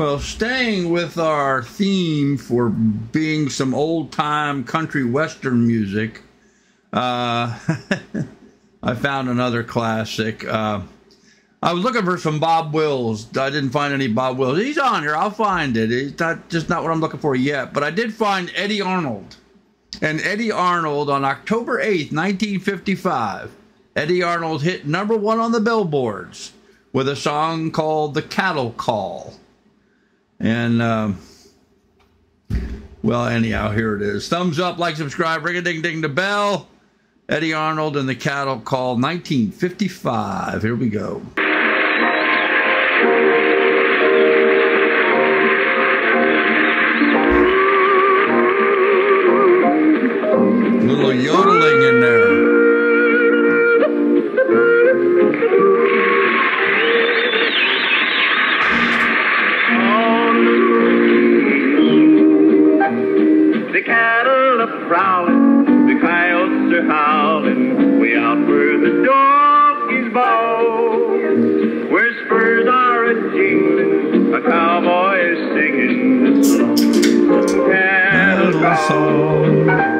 Well, staying with our theme for being some old time country western music, uh, I found another classic. Uh, I was looking for some Bob Wills. I didn't find any Bob Wills. He's on here. I'll find it. It's not just not what I'm looking for yet. But I did find Eddie Arnold. And Eddie Arnold on October 8th, 1955. Eddie Arnold hit number one on the billboards with a song called The Cattle Call. And, um, well, anyhow, here it is. Thumbs up, like, subscribe, ring a ding ding the bell. Eddie Arnold and the Cattle Call, 1955. Here we go. Cattle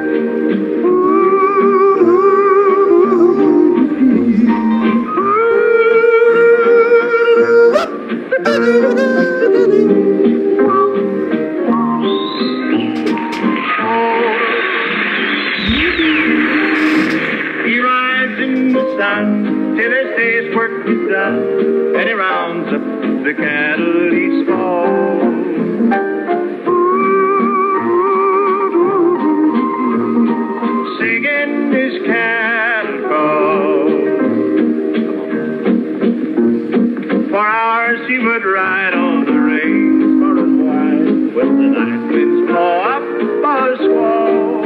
For hours he would ride on the range for a while, when the night winds blow up a squall.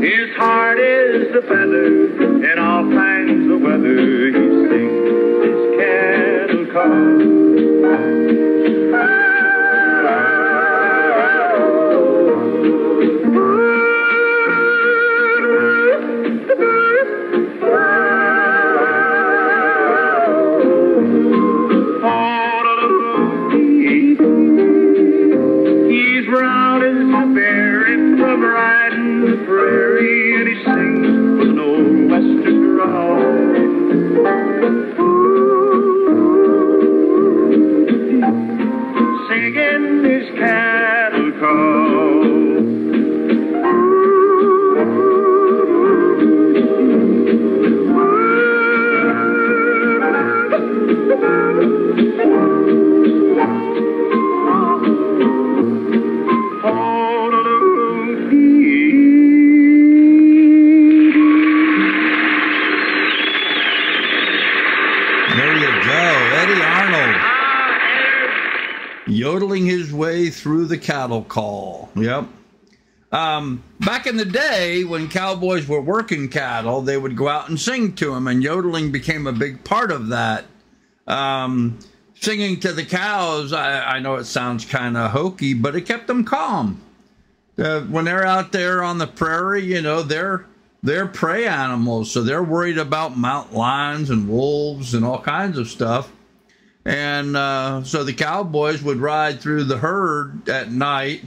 His heart is a feather in all kinds of weather. Brown as a berry from riding the prairie, and he sings with an old western drawl. Singing his cattle There Yodeling his way through the cattle call. Yep. Um, back in the day, when cowboys were working cattle, they would go out and sing to them, and yodeling became a big part of that. Um, singing to the cows, I, I know it sounds kind of hokey, but it kept them calm. Uh, when they're out there on the prairie, you know, they're they're prey animals, so they're worried about mountain lions and wolves and all kinds of stuff. And uh, so the cowboys would ride through the herd at night,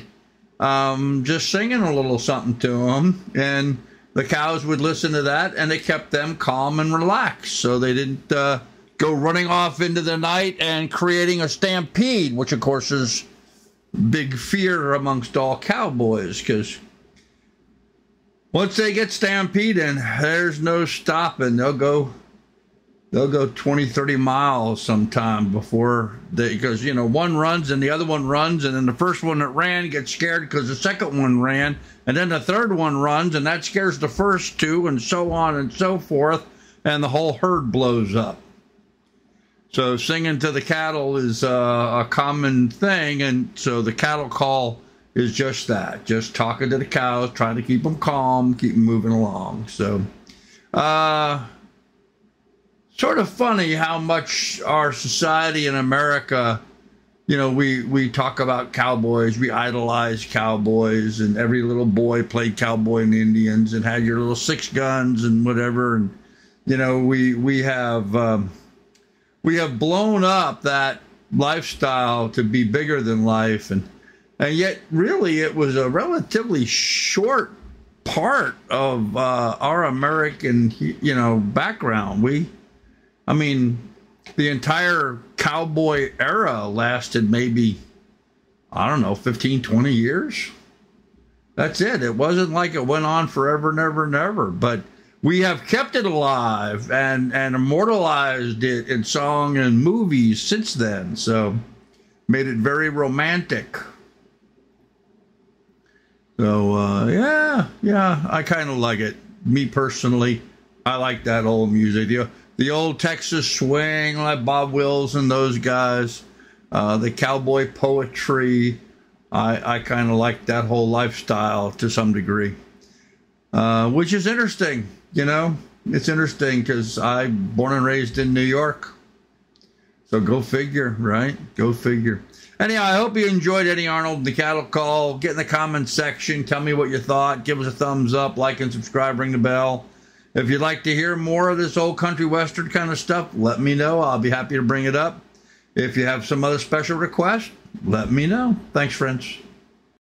um, just singing a little something to them, and the cows would listen to that, and it kept them calm and relaxed, so they didn't uh, go running off into the night and creating a stampede, which of course is big fear amongst all cowboys because once they get stampeding, there's no stopping. They'll go they'll go 20 30 miles sometime before they because you know one runs and the other one runs and then the first one that ran gets scared because the second one ran and then the third one runs and that scares the first two and so on and so forth and the whole herd blows up. So singing to the cattle is uh, a common thing and so the cattle call is just that just talking to the cows trying to keep them calm keep them moving along so uh sort of funny how much our society in America, you know, we we talk about cowboys, we idolize cowboys, and every little boy played cowboy and Indians and had your little six guns and whatever, and you know, we we have um, we have blown up that lifestyle to be bigger than life, and and yet really it was a relatively short part of uh, our American you know background. We, I mean, the entire cowboy era lasted maybe I don't know 15, 20 years. That's it. It wasn't like it went on forever and ever and ever, but we have kept it alive and and immortalized it in song and movies since then. So made it very romantic. So uh, yeah, yeah, I kind of like it. Me personally, I like that old music. The the old Texas swing, like Bob Wills and those guys. Uh, the cowboy poetry. I I kind of like that whole lifestyle to some degree, uh, which is interesting you know, it's interesting because I born and raised in New York. So go figure, right? Go figure. Anyhow, I hope you enjoyed Eddie Arnold, the cattle call. Get in the comments section. Tell me what you thought. Give us a thumbs up, like and subscribe, ring the bell. If you'd like to hear more of this old country western kind of stuff, let me know. I'll be happy to bring it up. If you have some other special request, let me know. Thanks, friends.